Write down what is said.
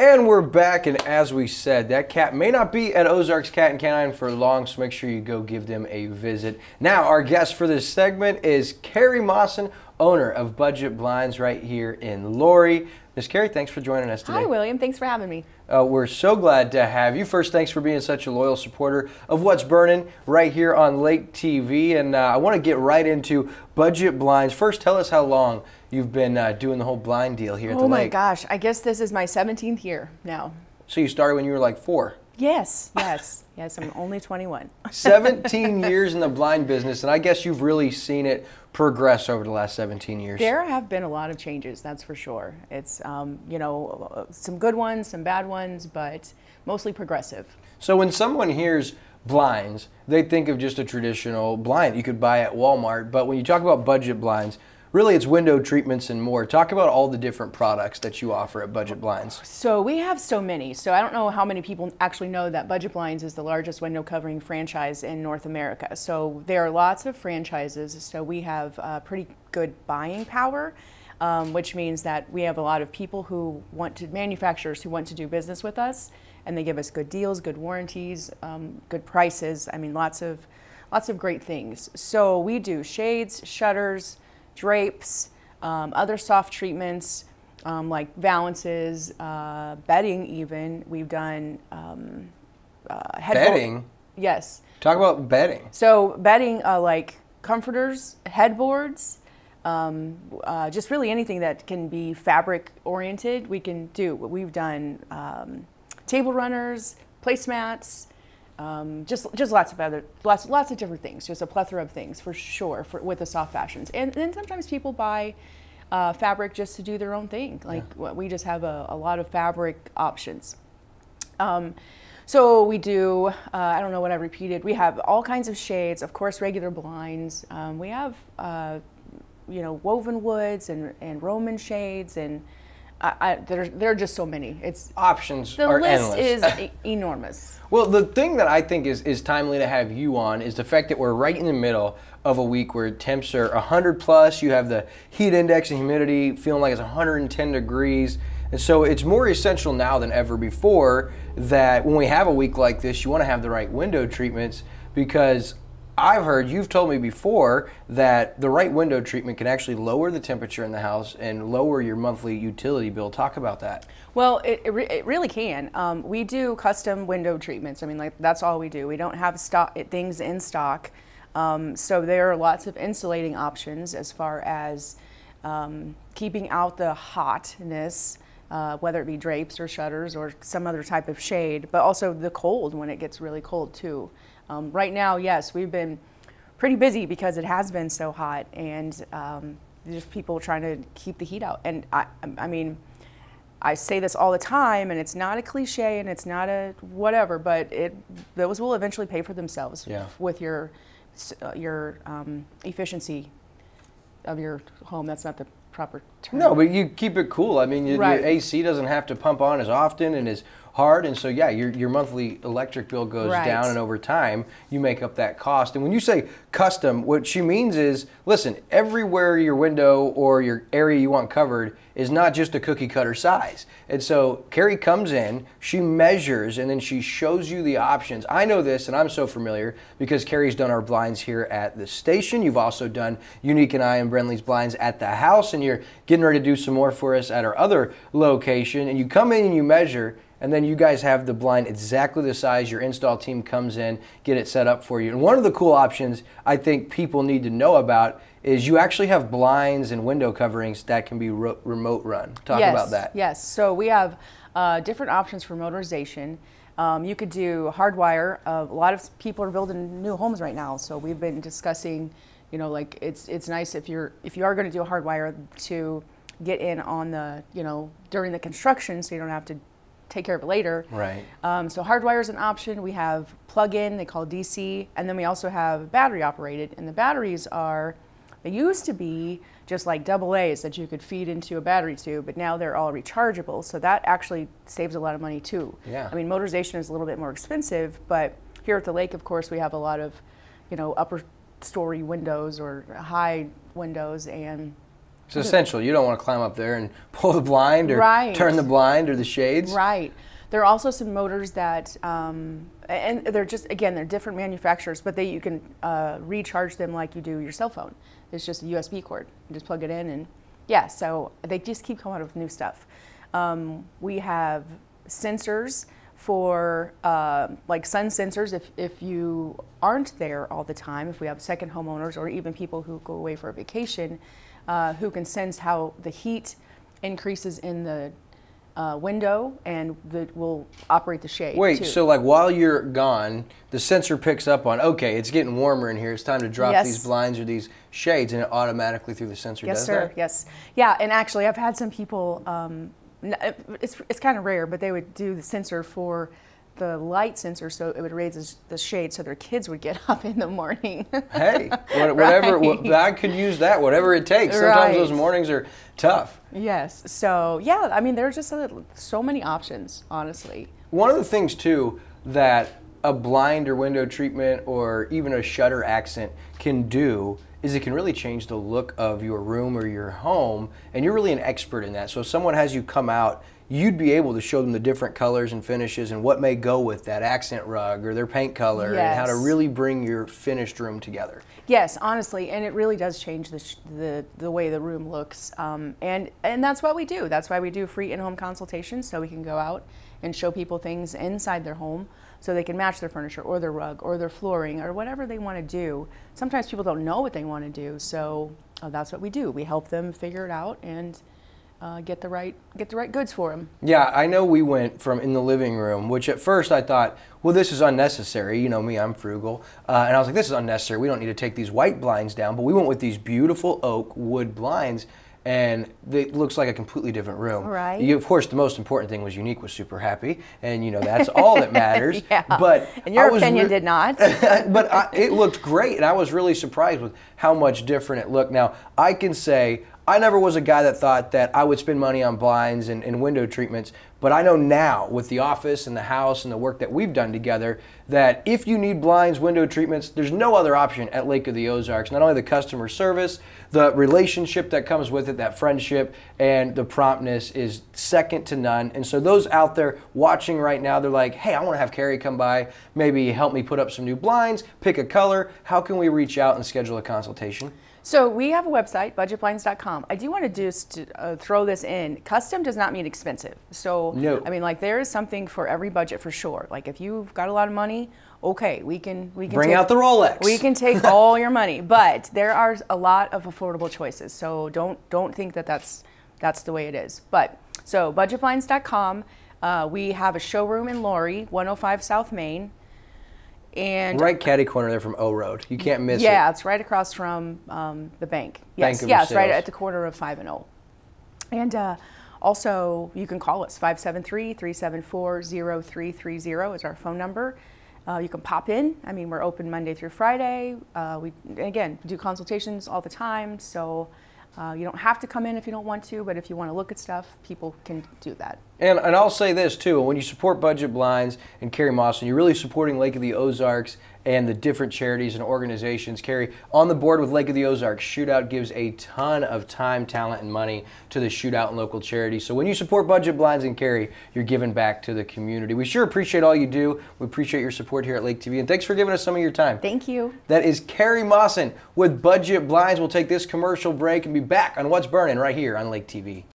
And we're back, and as we said, that cat may not be at Ozarks Cat and Canine for long, so make sure you go give them a visit. Now, our guest for this segment is Karie Maasen, owner of Budget Blinds right here in Laurie. Miss Karie, thanks for joining us today. Hi, William. Thanks for having me. Uh, we're so glad to have you. First, thanks for being such a loyal supporter of What's Burnin' right here on Lake TV. And uh, I want to get right into Budget Blinds. First, tell us how long you've been uh, doing the whole blind deal here at oh the my lake. gosh, I guess this is my 17th year now. So you started when you were like four. Yes, yes, yes. I'm only 21. 17 years in the blind business, and I guess you've really seen it progress over the last 17 years. There have been a lot of changes, that's for sure. It's, um, you know, some good ones, some bad ones, but mostly progressive. So when someone hears blinds, they think of just a traditional blind you could buy at Walmart. But when you talk about budget blinds, really it's window treatments and more. Talk about all the different products that you offer at Budget Blinds. So we have so many. So I don't know how many people actually know that Budget Blinds is the largest window covering franchise in North America. So there are lots of franchises. So we have uh, pretty good buying power. Um, which means that we have a lot of people who want to, manufacturers who want to do business with us, and they give us good deals, good warranties, um, good prices. I mean, lots of, lots of great things. So we do shades, shutters, drapes, um, other soft treatments um, like valances, uh, bedding even. We've done um, uh, bedding? Yes. Talk about bedding. So bedding uh, like comforters, headboards, um, uh, just really anything that can be fabric oriented, we can do. What we've done um, table runners, placemats, um, just just lots of other lots lots of different things. Just a plethora of things for sure for, with the soft fashions. And then sometimes people buy uh, fabric just to do their own thing. Like yeah. we just have a, a, lot of fabric options. Um, so we do, uh, I don't know what I repeated, we have all kinds of shades, of course regular blinds. Um, we have, uh, you know, woven woods and, and Roman shades and I, I, there, there are just so many. It's options. The are list endless. is enormous. Well, the thing that I think is, is timely to have you on is the fact that we're right in the middle of a week where temps are 100 plus. You have the heat index and humidity feeling like it's 110 degrees. And so it's more essential now than ever before that when we have a week like this, you want to have the right window treatments because I've heard you've told me before that the right window treatment can actually lower the temperature in the house and lower your monthly utility bill. Talk about that. Well, it, it, re it really can. Um, we do custom window treatments. I mean, like that's all we do. We don't have stock things in stock. Um, so there are lots of insulating options as far as um, keeping out the hotness, uh, whether it be drapes or shutters or some other type of shade, but also the cold when it gets really cold too. Um, right now, yes, we've been pretty busy because it has been so hot and um, just people trying to keep the heat out. And I, I mean, I say this all the time, and it's not a cliche and it's not a whatever, but it those will eventually pay for themselves yeah. with your uh, your um, efficiency of your home. That's not the proper term. No, but you keep it cool. I mean, you, right. your AC doesn't have to pump on as often and as hard, and so yeah, your your monthly electric bill goes right. down, and over time you make up that cost. And when you say custom, what she means is, listen, everywhere your window or your area you want covered is not just a cookie cutter size. And so Karie comes in, she measures, and then she shows you the options. I know this, and I'm so familiar because Karie's done our blinds here at the station. You've also done Unique and I and Brentley's blinds at the house, and you're getting ready to do some more for us at our other location. And you come in and you measure, and then you guys have the blind exactly the size your install team comes in get it set up for you. And one of the cool options i think people need to know about is you actually have blinds and window coverings that can be ro- remote run. Talk yes, about that. yes. So we have uh, different options for motorization. Um, you could do hardwire. Uh, a lot of people are building new homes right now. So we've been discussing you know like it's it's nice if you're if you are going to do a hardwire to get in on the you know during the construction so you don't have to take care of it later. Right. Um, so hardwire is an option. We have plug-in, they call DC, and then we also have battery operated. And the batteries are, they used to be just like double A's that you could feed into a battery tube, but now they're all rechargeable. So that actually saves a lot of money too. Yeah. I mean, motorization is a little bit more expensive, but here at the lake, of course, we have a lot of, you know, upper story windows or high windows and It's essential. You don't want to climb up there and pull the blind or Right. turn the blind or the shades. Right. There are also some motors that, um, and they're just again they're different manufacturers, but they you can uh, recharge them like you do your cell phone. It's just a USB cord. You just plug it in, and yeah. So they just keep coming out with new stuff. Um, we have sensors for uh, like sun sensors if, if you aren't there all the time if we have second homeowners or even people who go away for a vacation uh, who can sense how the heat increases in the uh, window and that will operate the shade Wait, too. so like while you're gone, the sensor picks up on, okay, it's getting warmer in here. It's time to drop Yes. these blinds or these shades, and it automatically through the sensor Yes, does sir. that? Yes. Yeah, and actually, I've had some people. Um, it's it's kind of rare, but they would do the sensor for the light sensor, so it would raise the shade, so their kids would get up in the morning. Hey, whatever, Right. I could use that, whatever it takes. Sometimes those mornings are tough. yes. So yeah, I mean, there's just a, so many options, honestly. One of the things too that a blind or window treatment or even a shutter accent can do is it can really change the look of your room or your home and you're really an expert in that. So if someone has you come out, you'd be able to show them the different colors and finishes and what may go with that accent rug or their paint color and how to really bring your finished room together. Yes, honestly, and it really does change the the, the way the room looks, um, and and that's what we do. That's why we do free in-home consultations, so we can go out and show people things inside their home, so they can match their furniture or their rug or their flooring or whatever they want to do. Sometimes people don't know what they want to do, so uh, that's what we do. We help them figure it out and uh, get the right get the right goods for them. Yeah, I know we went from in the living room, which at first I thought, well, this is unnecessary. You know me, I'm frugal. Uh, and I was like, this is unnecessary. We don't need to take these white blinds down. But we went with these beautiful oak wood blinds, and it looks like a completely different room. Right. You, of course, the most important thing was Unique was super happy, and you know that's all that matters. Yeah. But And your opinion did not. but I, it looked great, and I was really surprised with how much different it looked. Now, I can say I never was a guy that thought that I would spend money on blinds and, and window treatments, but I know now with the office and the house and the work that we've done together that if you need blinds, window treatments, there's no other option at Lake of the Ozarks. Not only the customer service, the relationship that comes with it, that friendship, and the promptness is second to none. And so those out there watching right now, they're like, hey, I want to have Karie come by, maybe help me put up some new blinds, pick a color. How can we reach out and schedule a consultation? So we have a website, budgetblinds.com. I do want to just uh, throw this in. Custom does not mean expensive. So No. I mean, like there is something for every budget for sure. Like if you've got a lot of money, okay, we can we can Bring take, out the Rolex. We can take all your money, but there are a lot of affordable choices. So don't don't think that that's that's the way it is. But so budgetblinds.com. Uh, we have a showroom in Laurie, 105 South Main, and Right caddy corner there from O Road. You can't miss yeah, it. Yeah, it's right across from um, the bank. Yes, Bank of yeah, it's right at the corner of 5 and O. And uh, also, you can call us 573 374 0330 is our phone number. Uh, you can pop in. I mean, we're open Monday through Friday. Uh, we again do consultations all the time, so uh, you don't have to come in if you don't want to. But if you want to look at stuff, people can do that. And, and I'll say this too: when you support Budget Blinds and Karie Maasen, you're really supporting Lake of the Ozarks and the different charities and organizations. Karie, on the board with Lake of the Ozarks, Shootout gives a ton of time, talent, and money to the Shootout and local charities. So when you support Budget Blinds and Karie, you're giving back to the community. We sure appreciate all you do. We appreciate your support here at Lake TV, and thanks for giving us some of your time. Thank you. That is Karie Maasen with Budget Blinds. We'll take this commercial break and be back on What's Burnin' right here on Lake TV.